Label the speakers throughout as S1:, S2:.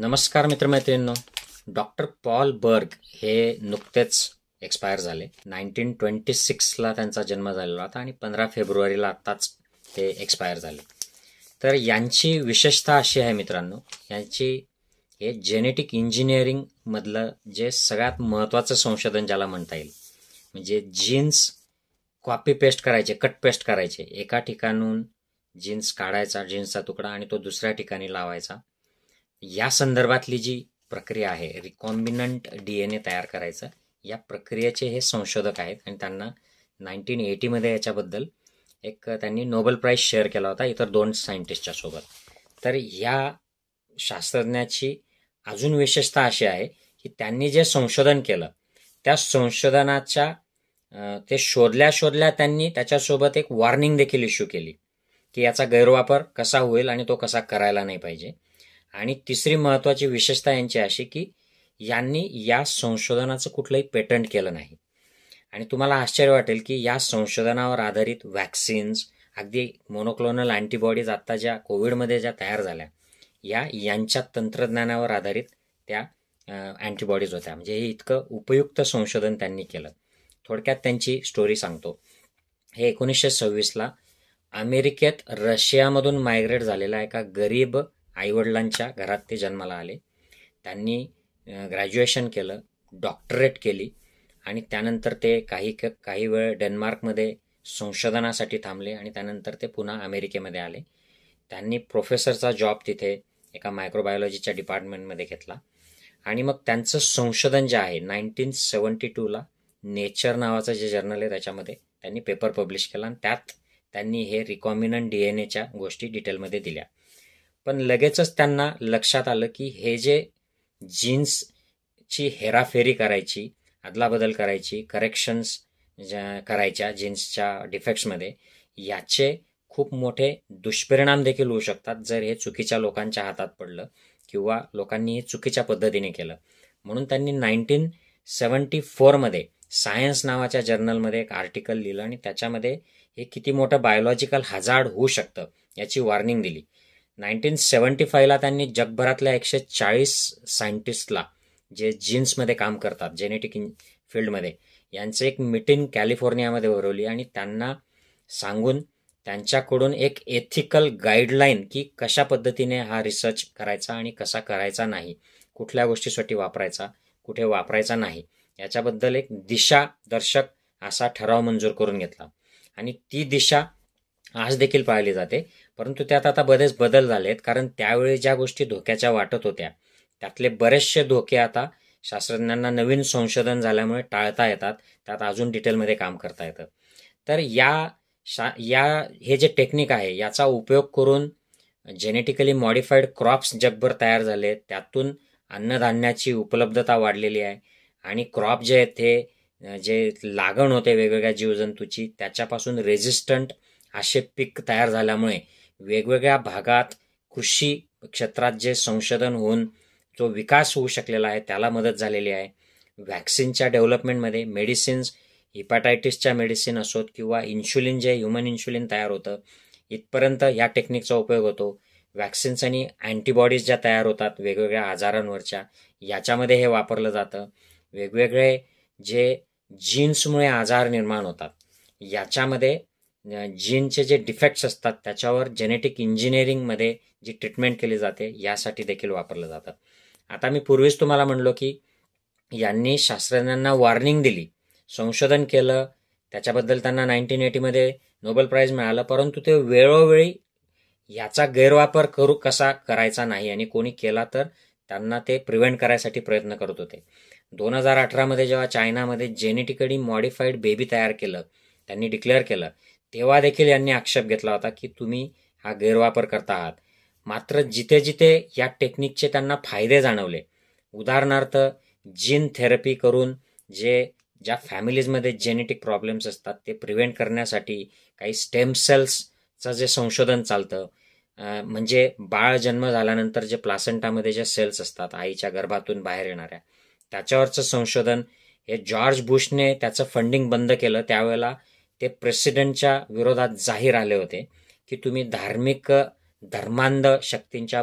S1: नमस्कार मित्रमैत्रिणींनो. Doctor Paul बर्ग हे नुकतेच एक्सपायर झाले. नाईन्टीन ट्वेंटी सिक्सला त्यांचा जन्म झालेला होता आणि पंधरा फेब्रुवारीला आत्ताच ते एक्सपायर झाले. तर यांची विशेषता अशी आहे मित्रांनो यांची हे जेनेटिक इंजिनिअरिंगमधलं जे सगळ्यात महत्त्वाचं संशोधन ज्याला म्हणता येईल म्हणजे जीन्स कॉपी पेस्ट करायचे कट पेस्ट करायचे. एका ठिकाणून जीन्स काढायचा जीन्सचा तुकडा आणि तो दुसऱ्या ठिकाणी लावायचा. या संदर्भातली जी प्रक्रिया आहे रिकॉम्बिनंट डी एन ए तयार करायचं या प्रक्रियेचे हे संशोधक आहेत आणि त्यांना नाईन्टीन एटीमध्ये याच्याबद्दल एक त्यांनी नोबेल प्राईज शेअर केला होता इतर दोन सायंटिस्टच्या सोबत. तर या शास्त्रज्ञाची अजून विशेषता अशी आहे की त्यांनी जे संशोधन केलं त्या संशोधनाच्या ते शोधल्या शोधल्या त्यांनी त्याच्यासोबत एक वॉर्निंग देखील इश्यू केली की याचा गैरवापर कसा होईल आणि तो कसा करायला नाही पाहिजे. आणि तिसरी महत्वाची विशेषता यांची अशी की यांनी या संशोधनाचं कुठलंही पेटंट केलं नाही. आणि तुम्हाला आश्चर्य वाटेल की या संशोधनावर आधारित वॅक्सिन्स अगदी मोनोक्लोनल अँटीबॉडीज आत्ता ज्या कोविडमध्ये ज्या तयार झाल्या या यांच्या तंत्रज्ञानावर आधारित त्या अँटीबॉडीज होत्या. म्हणजे हे इतकं उपयुक्त संशोधन त्यांनी केलं. थोडक्यात त्यांची स्टोरी सांगतो. हे एकोणीसशे सव्वीसला अमेरिकेत रशियामधून मायग्रेट झालेल्या एका गरीब आईवडिलांच्या घरात ते जन्माला आले. त्यांनी ग्रॅज्युएशन केलं डॉक्टरेट केली आणि त्यानंतर ते काही क काही वेळ डेन्मार्कमध्ये संशोधनासाठी थांबले आणि त्यानंतर ते पुन्हा अमेरिकेमध्ये आले. त्यांनी प्रोफेसरचा जॉब तिथे एका मायक्रोबायोलॉजीच्या डिपार्टमेंटमध्ये घेतला. आणि मग त्यांचं संशोधन जे आहे नाईन्टीन सेवन्टी टूला नेचर नावाचं जे जर्नल आहे त्याच्यामध्ये त्यांनी पेपर पब्लिश केला आणि त्यात त्यांनी हे रिकॉमिनंट डी एन एच्या गोष्टी डिटेलमध्ये दिल्या. पण लगेचच त्यांना लक्षात आलं की हे जे जीन्सची हेराफेरी करायची अदलाबदल करायची करेक्शन्स ज्या करायच्या जीन्सच्या डिफेक्ट्समध्ये याचे खूप मोठे दुष्परिणाम देखील होऊ शकतात जर हे चुकीच्या लोकांच्या हातात पडलं किंवा लोकांनी हे चुकीच्या पद्धतीने केलं. म्हणून त्यांनी नाईन्टीन सेवन्टी फोरमध्ये सायन्स नावाच्या जर्नलमध्ये एक आर्टिकल लिहिलं आणि त्याच्यामध्ये हे किती मोठं बायोलॉजिकल हजार्ड होऊ शकतं याची वॉर्निंग दिली. नाईन्टीन सेवन्टी फायला त्यांनी जगभरातल्या एकशे चाळीस सायंटिस्टला जे जीन्समध्ये काम करतात जेनेटिक फील्डमध्ये यांचं एक मिटिंग कॅलिफोर्नियामध्ये भरवली आणि त्यांना सांगून त्यांच्याकडून एक एथिकल गाईडलाईन की कशा पद्धतीने हा रिसर्च करायचा आणि कसा करायचा नाही कुठल्या गोष्टीसाठी वापरायचा कुठे वापरायचा नाही याच्याबद्दल एक दिशा दर्शक असा ठराव मंजूर करून घेतला. आणि ती दिशा आज देखील पाळली जाते. परंतु त्यात आता बरेच बदल झालेत कारण त्यावेळी ज्या गोष्टी धोक्याच्या वाटत होत्या त्यातले बरेचसे धोके आता शास्त्रज्ञांना नवीन संशोधन झाल्यामुळे टाळता येतात त्यात अजून डिटेलमध्ये काम करता येतं. तर या शा या हे जे टेक्निक आहे याचा उपयोग करून जेनेटिकली मॉडिफाईड क्रॉप्स जगभर तयार झाले त्यातून अन्नधान्याची उपलब्धता वाढलेली आहे आणि क्रॉप जे आहेत ते जे लागण होते वेगवेगळ्या जीवजंतूची त्याच्यापासून रेझिस्टंट असे पीक तयार झाल्यामुळे वेगवेगळ्या भागात कृषी क्षेत्रात जे संशोधन होऊन जो विकास होऊ शकलेला आहे त्याला मदत झालेली आहे. व्हॅक्सिनच्या डेव्हलपमेंटमध्ये मेडिसिन्स हिपॅटायटिसच्या मेडिसिन असोत किंवा इन्शुलिन जे ह्युमन इन्शुलिन तयार होतं इथपर्यंत या टेक्निकचा उपयोग होतो. व्हॅक्सिन्स आणि अँटीबॉडीज ज्या तयार होतात वेगवेगळ्या आजारांवरच्या याच्यामध्ये हे वापरलं जातं. वेगवेगळे जे जीन्समुळे आजार निर्माण होतात याच्यामध्ये जीनचे जे डिफेक्ट्स असतात त्याच्यावर जेनेटिक इंजिनिअरिंगमध्ये जी ट्रीटमेंट केली जाते यासाठी देखील वापरलं जातं. आता मी पूर्वीच तुम्हाला म्हणलो की यांनी शास्त्रज्ञांना वॉर्निंग दिली. संशोधन केलं. त्याच्याबद्दल त्यांना नाईन्टीन एटीमध्ये नोबेल प्राईज मिळालं. परंतु ते वेळोवेळी याचा गैरवापर करू कसा करायचा नाही आणि कोणी केला तर त्यांना ते प्रिव्हेंट करायसाठी प्रयत्न करत होते. दोन हजार अठरामध्ये जेव्हा चायनामध्ये जेनेटिकली मॉडिफाईड बेबी तयार केलं त्यांनी डिक्लेअर केलं तेव्हा देखील यांनी आक्षेप घेतला होता की तुम्ही हा गैरवापर करता आहात मात्र जिथे जिथे या टेक्निकचे त्यांना फायदे जाणवले. उदाहरणार्थ जीन थेरपी करून जे ज्या फॅमिलीजमध्ये जेनेटिक प्रॉब्लेम्स असतात ते प्रिव्हेंट करण्यासाठी काही स्टेम सेल्सचं जे संशोधन चालतं म्हणजे बाळ जन्म झाल्यानंतर जे प्लासेंटामध्ये जे सेल्स असतात आईच्या गर्भातून बाहेर येणाऱ्या त्याच्यावरचं संशोधन हे जॉर्ज बुशने त्याचं फंडिंग बंद केलं त्यावेळेला ते प्रेसिडेंटच्या विरोधात जाहीर आले होते की तुम्ही धार्मिक धर्मांध शक्तींच्या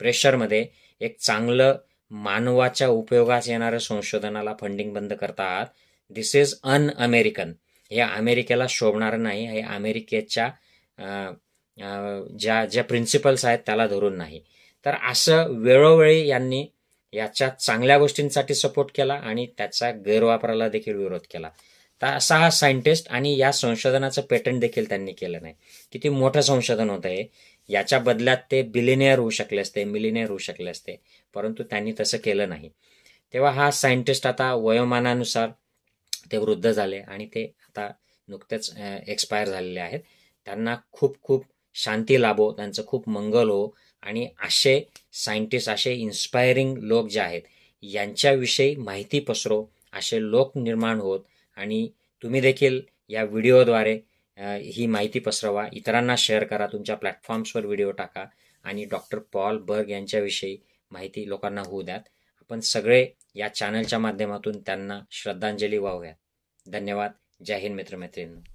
S1: प्रेशरमध्ये एक चांगलं मानवाच्या उपयोगास येणाऱ्या संशोधनाला फंडिंग बंद करता आहात दिस इज अन अमेरिकन हे अमेरिकेला शोभणारं नाही. हे अमेरिकेच्या ज्या ज्या प्रिन्सिपल्स आहेत त्याला धरून नाही. तर असं वेळोवेळी यांनी याच्या चांगल्या गोष्टींसाठी सपोर्ट केला आणि त्याचा गैरवापराला देखील विरोध केला. तर असा हा सायंटिस्ट आणि या संशोधनाचं पेटंट देखील त्यांनी केलं नाही. किती मोठं संशोधन होतं आहे. याच्या बदल्यात ते बिलिनियर होऊ शकले असते मिलिनियर होऊ शकले असते. परंतु त्यांनी तसं केलं नाही. तेव्हा हा सायंटिस्ट आता वयोमानानुसार ते वृद्ध झाले आणि ते आता नुकतेच एक्सपायर झालेले आहेत. त्यांना खूप खूप शांती लाभो त्यांचं खूप मंगल हो आणि असे सायंटिस्ट असे इन्स्पायरिंग लोक जे आहेत यांच्याविषयी माहिती पसरो असे लोक निर्माण होत आणि तुम्ही देखील या व्हिडिओद्वारे ही माहिती पसरवा. इतरांना शेअर करा. तुमच्या प्लॅटफॉर्म्सवर व्हिडिओ टाका. आणि डॉक्टर पॉल बर्ग यांच्याविषयी माहिती लोकांना होऊ द्यात. आपण सगळे या चॅनलच्या माध्यमातून त्यांना श्रद्धांजली वाहूयात. धन्यवाद. जय हिंद मित्रमैत्रिणींनो.